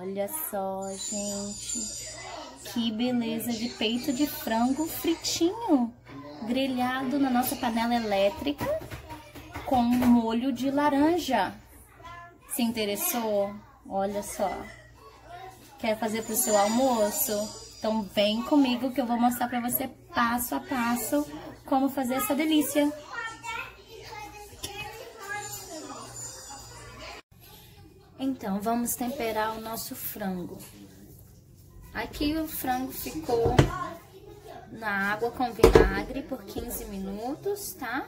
Olha só, gente. Que beleza de peito de frango fritinho. Grelhado na nossa panela elétrica com molho de laranja. Se interessou? Olha só. Quer fazer pro seu almoço? Então vem comigo que eu vou mostrar pra você passo a passo como fazer essa delícia. Então, vamos temperar o nosso frango. Aqui o frango ficou na água com vinagre por 15 minutos, tá?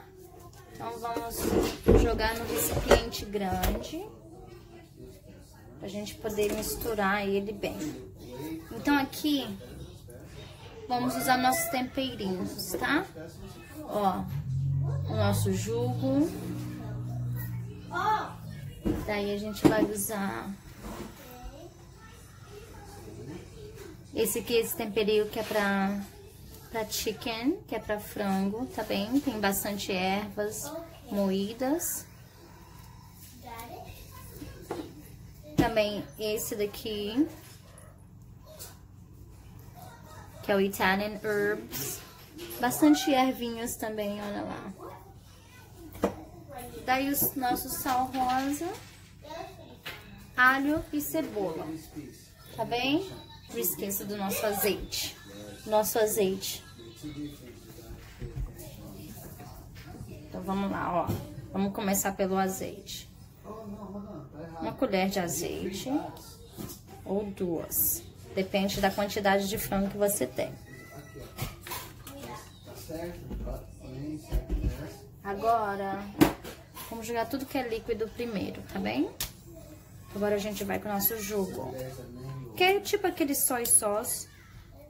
Então, vamos jogar no recipiente grande, pra gente poder misturar ele bem. Então, aqui, vamos usar nossos temperinhos, tá? Ó, o nosso jugo. Daí a gente vai usar esse aqui, esse temperinho que é pra, pra chicken, que é pra frango, tá bem? Tem bastante ervas moídas. Também esse daqui, que é o Italian Herbs. Bastante ervinhas também, olha lá. Daí os nossos sal rosa, alho e cebola. Tá bem? Não esqueça do nosso azeite. Nosso azeite. Então vamos lá, ó. Vamos começar pelo azeite. Uma colher de azeite ou duas. Depende da quantidade de frango que você tem. Agora, Vamos jogar tudo que é líquido primeiro, tá bem? Agora a gente vai com o nosso jugo. Que é tipo aquele soy sauce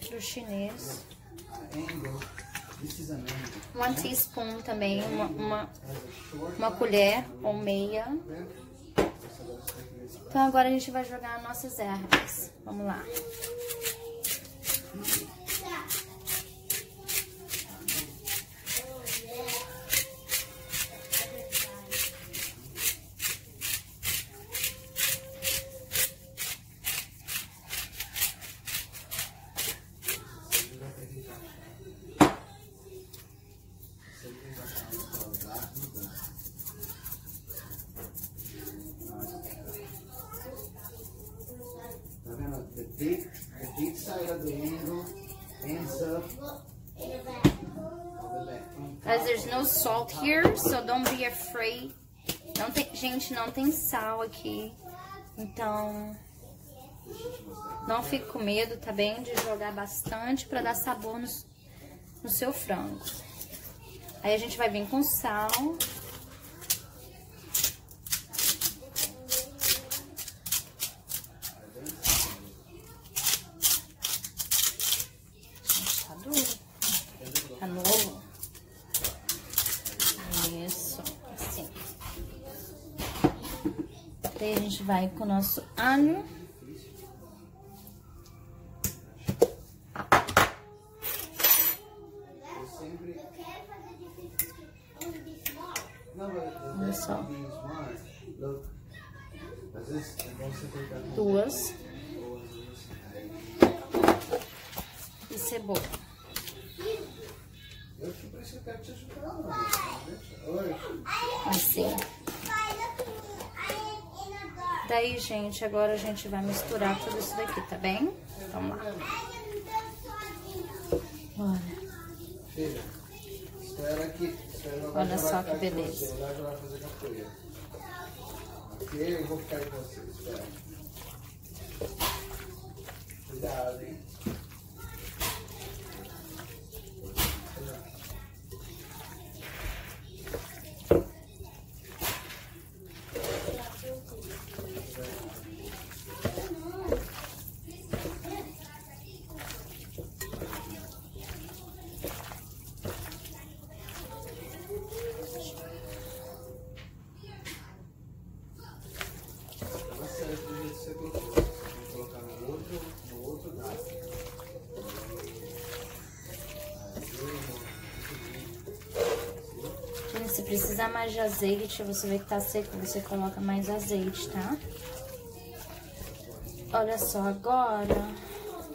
do chinês. One teaspoon também, uma, uma, uma colher ou meia. Então agora a gente vai jogar nossas ervas. Vamos lá. Salt here, so don't be afraid. Não tem, gente, não tem sal aqui. Então, não fique com medo, tá bem? De jogar bastante pra dar sabor no, no seu frango. Aí a gente vai vir com sal. Tá duro. Tá novo. Isso, assim. Daí a gente vai com o nosso alho. Gente, agora a gente vai misturar tudo isso daqui, tá bem? Vamos lá. Bora. Olha só que beleza. Ok, eu vou ficar com você, espera. Cuidado, hein? Você do jeito que você colocou. Vou colocar no outro, no outro lado. Gente, se precisar mais de azeite, você vê que tá seco, você coloca mais azeite, tá? Olha só, agora,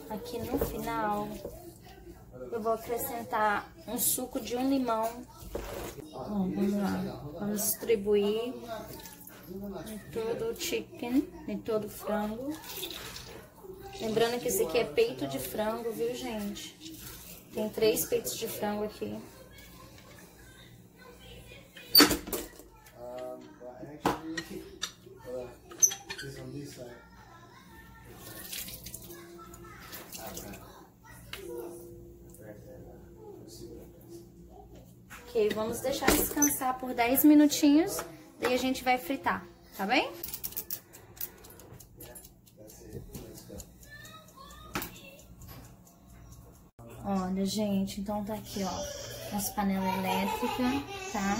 aqui no final, eu vou acrescentar um suco de um limão. Ó, vamos lá. Vamos distribuir em todo o chicken, em todo o frango. Lembrando que esse aqui é peito de frango, viu, gente? Tem três peitos de frango aqui. Vamos deixar descansar por 10 minutinhos, daí a gente vai fritar, tá bem? Olha, gente, então tá aqui, ó, nossa panela elétrica, tá?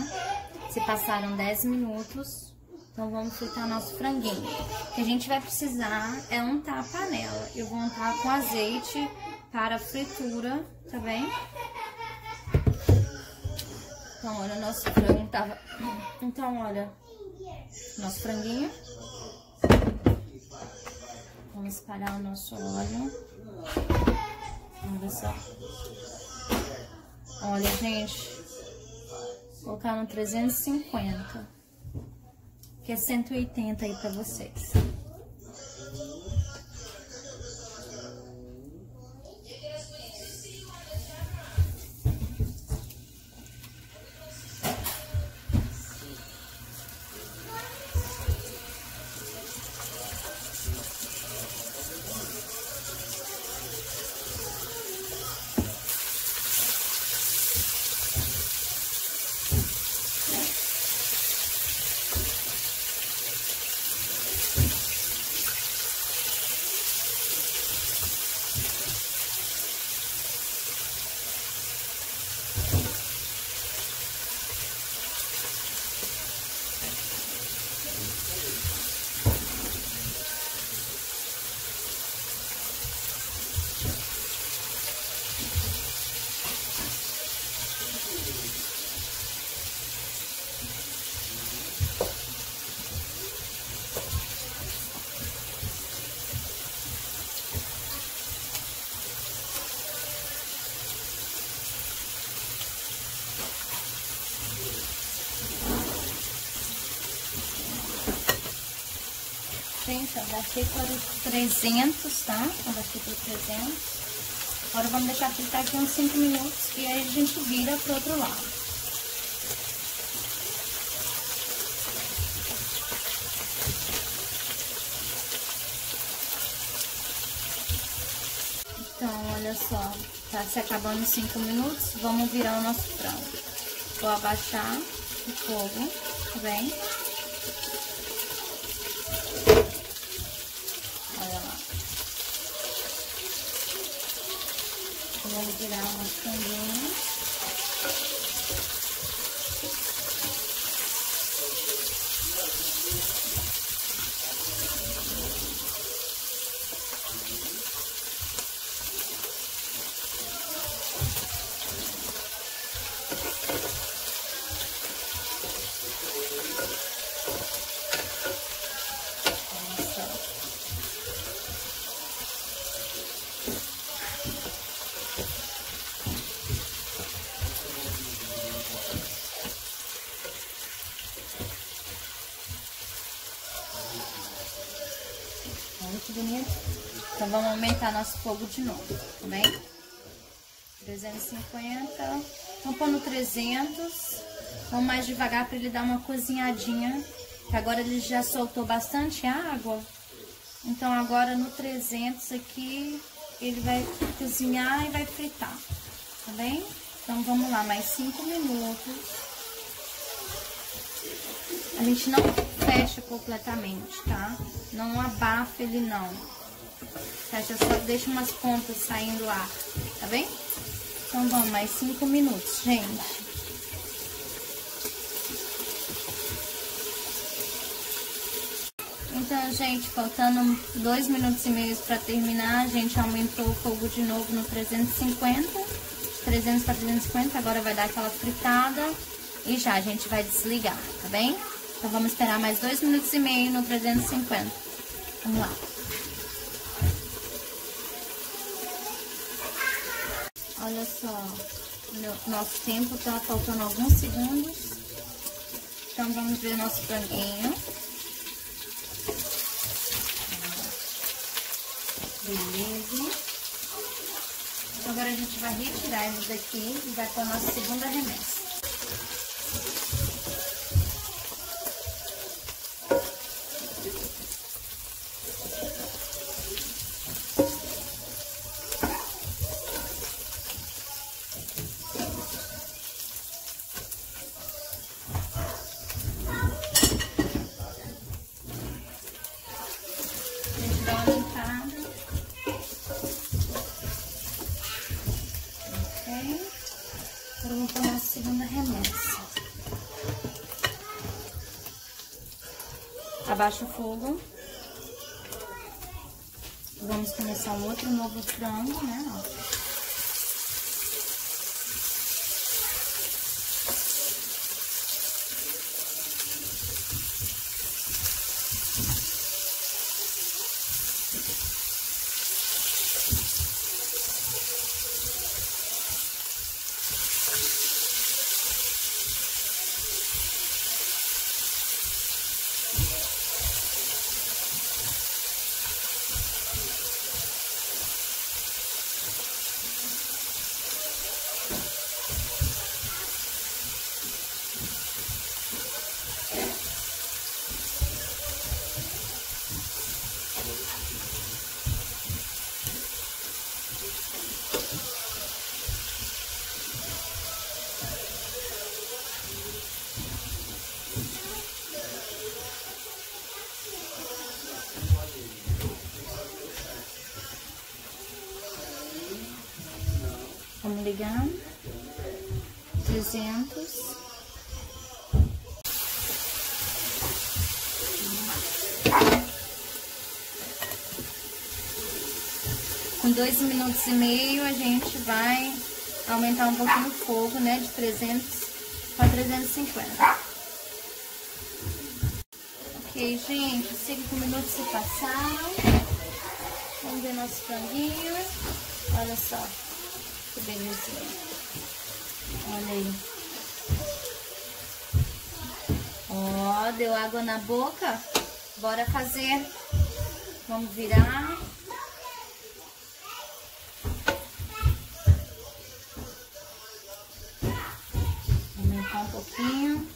Se passaram 10 minutos, então vamos fritar nosso franguinho. O que a gente vai precisar é untar a panela. Eu vou untar com azeite para fritura, tá bem? Então, olha, nosso frango tava... Então, olha, nosso franguinho. Vamos espalhar o nosso óleo. Ver só. Olha, gente. Vou colocar no 350. Que é 180 aí pra vocês. Gente, eu baixei para os 300, tá? Eu baixei para os 300. Agora vamos deixar fritar aqui uns 5 minutos e aí a gente vira pro outro lado. Então, olha só, tá se acabando os 5 minutos, vamos virar o nosso frango. Vou abaixar o fogo, tá bem? Olha lá. Vamos virar Então vamos aumentar nosso fogo de novo, tá bem? 350. Vamos pôr no 300. Vamos mais devagar para ele dar uma cozinhadinha. Agora ele já soltou bastante água. Então agora no 300 aqui ele vai cozinhar e vai fritar, tá bem? Então vamos lá, mais 5 minutos. A gente não fecha completamente, tá? Não abafa ele não. Fecha só, deixa umas pontas saindo ar, tá bem? Então vamos, mais 5 minutos, gente. Então, gente, faltando dois minutos e meio para terminar, a gente aumentou o fogo de novo no 350, 300 para 350, agora vai dar aquela fritada e já a gente vai desligar, tá bem? Então vamos esperar mais dois minutos e meio no 350. Vamos lá. Só, nosso tempo tá faltando alguns segundos. Então, vamos ver nosso franguinho. Beleza. Agora a gente vai retirar eles daqui e vai para a nossa segunda remessa. Abaixa o fogo. Vamos começar um outro novo frango, né? Ó. Vamos ligar. 300. Dois minutos e meio a gente vai aumentar um pouquinho o fogo, né? De 300 para 350. Ok, gente, cinco minutos se passaram. Vamos ver nosso franguinho. Olha só. Que belezinha. Olha aí. Ó, deu água na boca. Bora fazer. Vamos virar. Pouquinho.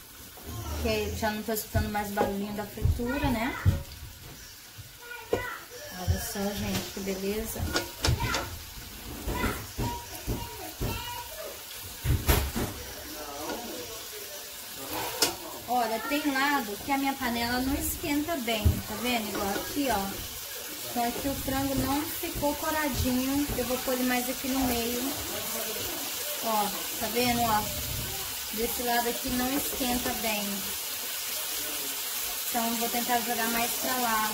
Que já não tô escutando mais barulhinho da fritura, né? Olha só, gente, que beleza. Olha, tem lado que a minha panela não esquenta bem, tá vendo? Igual aqui, ó. Então aqui o frango não ficou coradinho. Eu vou pôr ele mais aqui no meio. Ó, tá vendo, ó? Desse lado aqui não esquenta bem. Então vou tentar jogar mais pra lá.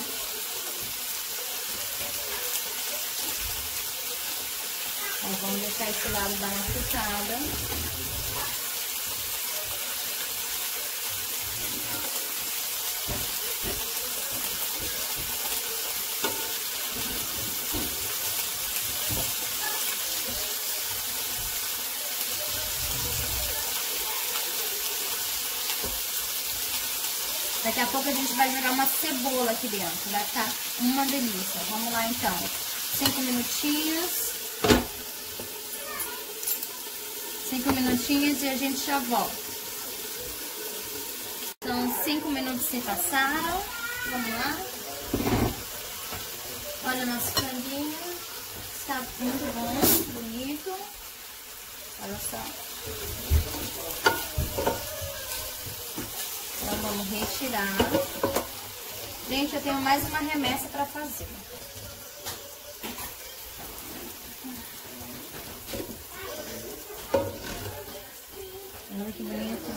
Ó, vamos deixar esse lado dar uma fritada. Pouco a gente vai jogar uma cebola aqui dentro. Vai ficar uma delícia. Vamos lá então. Cinco minutinhos. Cinco minutinhos e a gente já volta. Então, cinco minutos se passaram. Vamos lá. Olha o nosso franguinho. Está muito bom, bonito. Olha só. Vamos retirar. Gente, eu tenho mais uma remessa para fazer. Olha que bonito.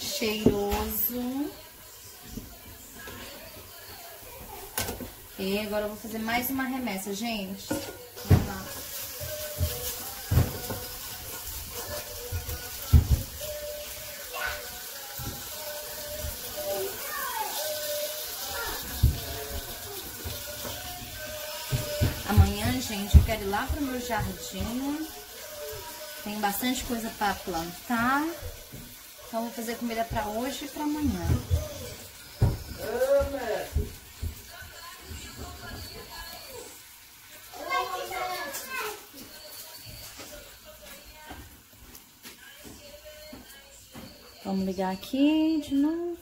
Cheiroso. E agora eu vou fazer mais uma remessa, gente. Jardim Tem bastante coisa para plantar. Então, vou fazer comida para hoje e para amanhã. Vamos ligar aqui de novo.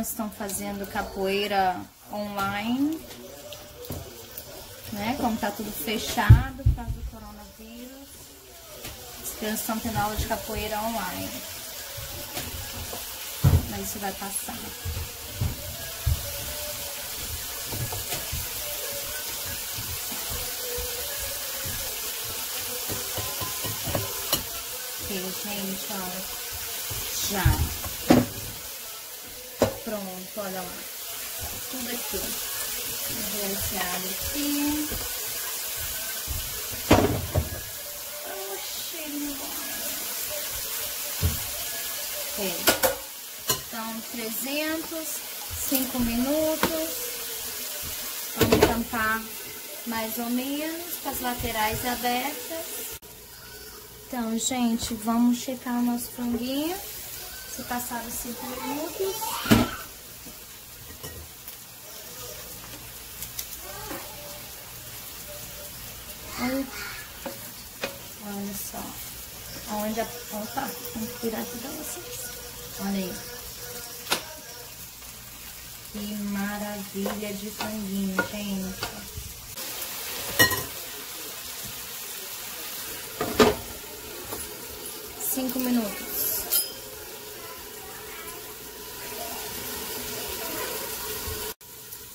Estão fazendo capoeira online, né? Como tá tudo fechado por causa do coronavírus. As crianças estão tendo aula de capoeira online. Mas isso vai passar. Ok, gente, olha. Já. Pronto, olha lá. Tudo aqui. Abre aqui. Bom. Ok. Então, 300, 5 minutos. Vamos tampar mais ou menos com as laterais abertas. Então, gente, vamos checar o nosso franguinho. Se passaram 5 minutos. Olha, olha só. A... Opa, vamos tirar aqui pra vocês. Olha aí. Que maravilha de franguinho, gente. Cinco minutos.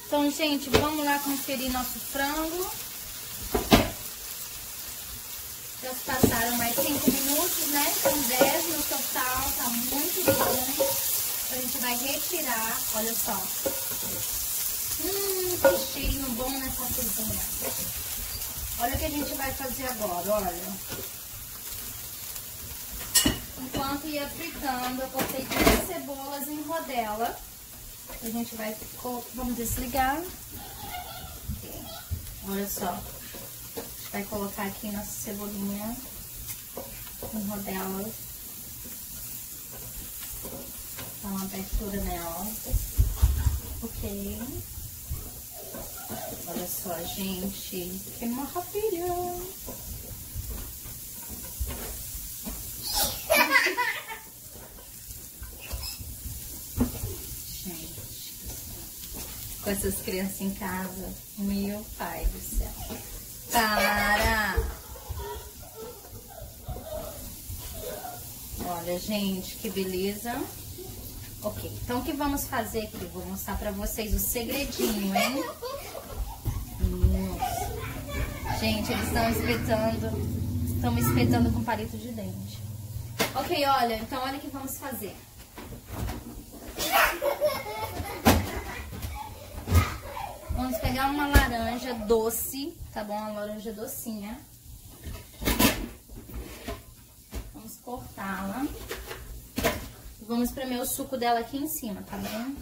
Então, gente, vamos lá conferir nosso frango. Já passaram mais 5 minutos, né? São 10 no total, tá muito bom. A gente vai retirar, olha só. Hum, que cheirinho bom nessa cozinha. Olha o que a gente vai fazer agora, olha. Enquanto ia fritando, eu cortei duas cebolas em rodela. A gente vai, vamos desligar. Olha só vai colocar aqui nossa cebolinha em rodela. Dá uma abertura nela. Ok. Olha só, gente. Que maravilha! gente, com essas crianças em casa, meu pai do céu. Para! Olha, gente, que beleza. Ok, então o que vamos fazer aqui? Vou mostrar pra vocês o segredinho, hein? Nossa. Gente, eles estão espetando, estão me espetando com palito de dente. Ok, olha, então olha o que vamos fazer. Vamos pegar uma laranja doce, tá bom? Uma laranja docinha. Vamos cortá-la. Vamos espremer o suco dela aqui em cima, tá bom?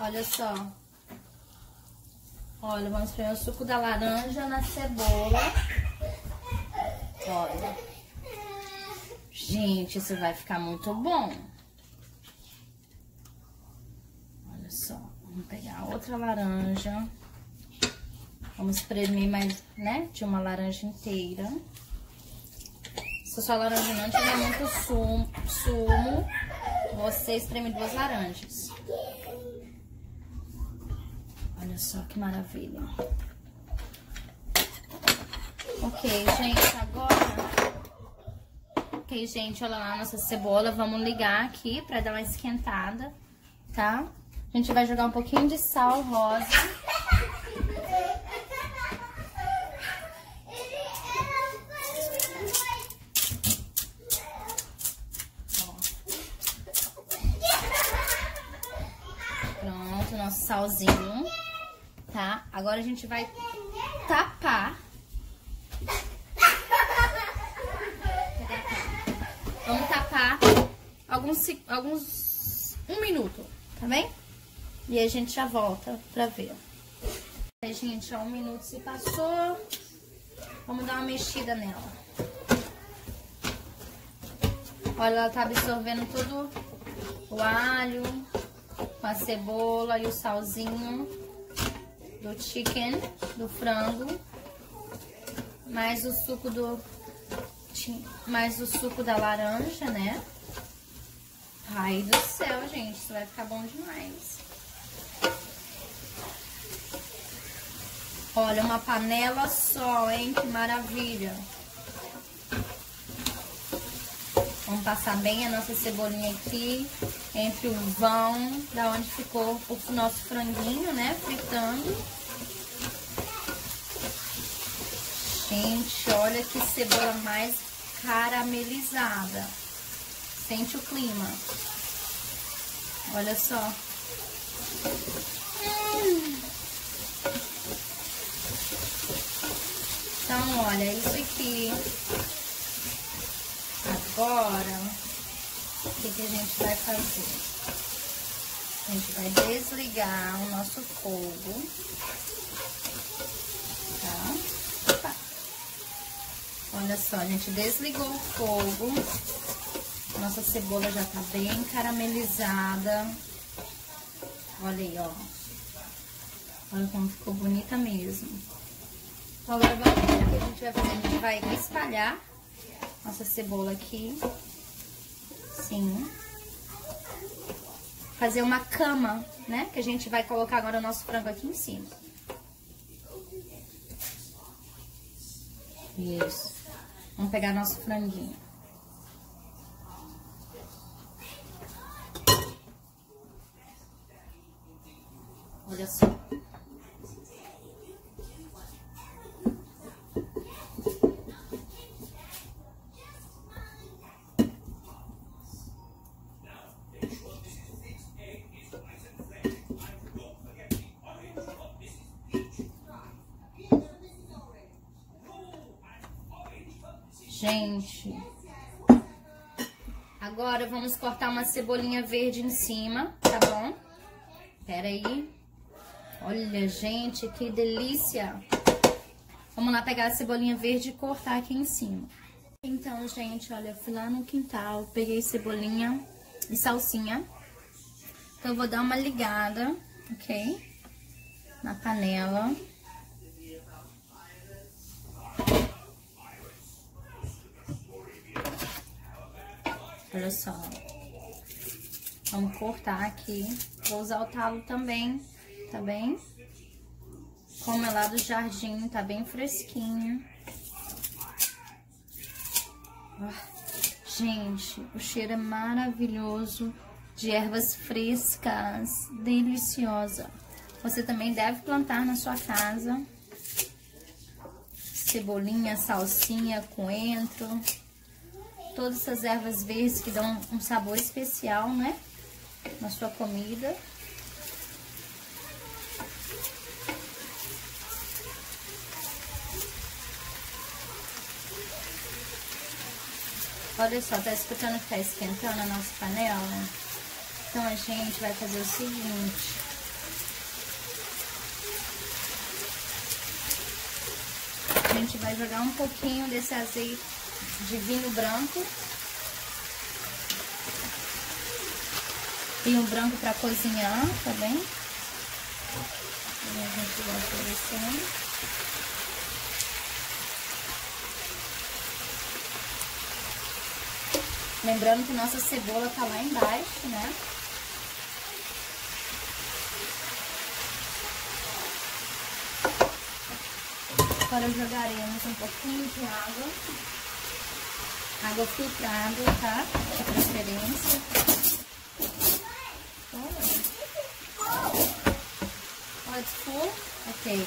Olha só. Olha, vamos espremer o suco da laranja na cebola. Olha. Gente, isso vai ficar muito bom. Vamos pegar outra laranja. Vamos espremer mais, né, de uma laranja inteira. Se a sua laranja não tiver muito sumo, sumo você espreme duas laranjas. Olha só que maravilha. Ok, gente, agora... Ok, gente, olha lá a nossa cebola. Vamos ligar aqui pra dar uma esquentada, tá? A gente vai jogar um pouquinho de sal rosa. Salzinho, tá? Agora a gente vai tapar. Pegar alguns, alguns... um minuto, tá bem? E a gente já volta pra ver. Gente, ó, um minuto se passou. Vamos dar uma mexida nela. Olha, ela tá absorvendo todo o alho, com a cebola e o salzinho do chicken, do frango. Mais o suco do... Mais o suco da laranja, né? Ai do céu, gente, isso vai ficar bom demais. Olha, uma panela só, hein? Que maravilha. Vamos passar bem a nossa cebolinha aqui, entre o vão, da onde ficou o nosso franguinho, né? Fritando. Gente, olha que cebola mais caramelizada. Sente o clima. Olha só. Hum. Então, olha, isso aqui Agora, o que, que a gente vai fazer? A gente vai desligar o nosso fogo. Tá? Opa. Olha só, a gente desligou o fogo. Nossa cebola já tá bem caramelizada. Olha aí, ó. Olha como ficou bonita mesmo. Agora, vamos o que a gente vai fazer. A gente vai espalhar nossa cebola aqui. Sim. Fazer uma cama, né? Que a gente vai colocar agora o nosso frango aqui em cima. Isso. Vamos pegar nosso franguinho. Olha só. Cebolinha verde em cima, tá bom? Pera aí. Olha, gente, que delícia. Vamos lá pegar a cebolinha verde e cortar aqui em cima. Então, gente, olha, fui lá no quintal, peguei cebolinha e salsinha. Então, eu vou dar uma ligada, ok? Na panela. Olha só. Vamos cortar aqui. Vou usar o talo também, tá bem? Como é lá do jardim, tá bem fresquinho. Gente, o cheiro é maravilhoso de ervas frescas, deliciosa. Você também deve plantar na sua casa. Cebolinha, salsinha, coentro todas essas ervas verdes que dão um sabor especial, né? Na sua comida. Olha só, tá escutando que tá esquentando a nossa panela? Então a gente vai fazer o seguinte. A gente vai jogar um pouquinho desse azeite de vinho branco. Vinho branco para cozinhar, tá bem? E a gente vai oferecendo. Lembrando que nossa cebola tá lá embaixo, né? Agora jogaremos um pouquinho de água. Água filtrada, tá? De preferência. Pode full? Ok.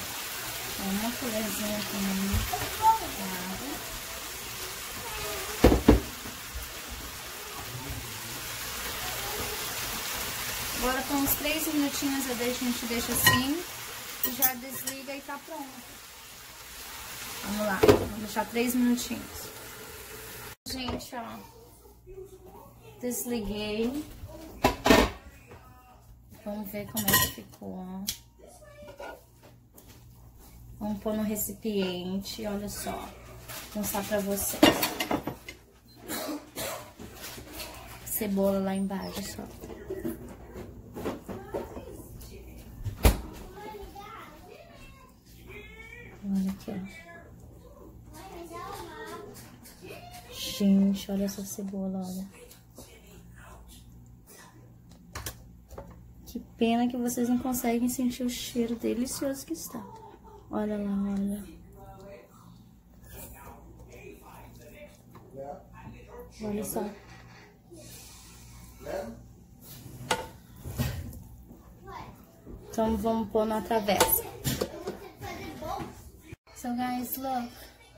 Uma colherzinha de água. Agora com uns 3 minutinhos a gente deixa assim, já desliga e tá pronto. Vamos lá, vamos deixar 3 minutinhos. Gente, ó. Desliguei. Vamos ver como é que ficou. Vamos pôr no recipiente, olha só. Vou mostrar pra vocês. Cebola lá embaixo, só. Olha aqui, ó. Gente, olha essa cebola, olha. Que pena que vocês não conseguem sentir o cheiro delicioso que está. Olha lá, olha. Olha só. Então vamos pôr na travessa. So guys, look.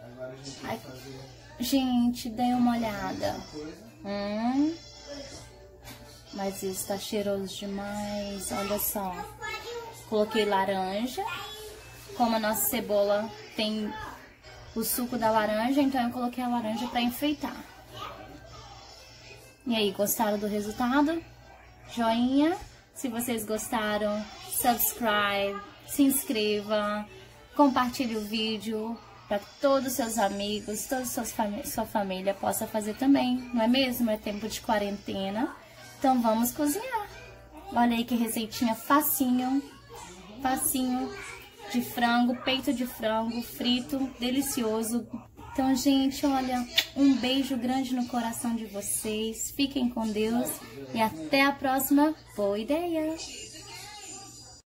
Agora a gente dê uma olhada. Hum. Mas isso tá cheiroso demais. Olha só. Coloquei laranja. Como a nossa cebola tem o suco da laranja, então eu coloquei a laranja pra enfeitar. E aí, gostaram do resultado? Joinha. Se vocês gostaram, subscribe, se inscreva, compartilhe o vídeo para todos os seus amigos, toda família, sua família possa fazer também, não é mesmo? É tempo de quarentena, então vamos cozinhar. Olha aí que receitinha facinho, facinho de frango, peito de frango frito, delicioso. Então, gente, olha, um beijo grande no coração de vocês. Fiquem com Deus e até a próxima. Boa ideia!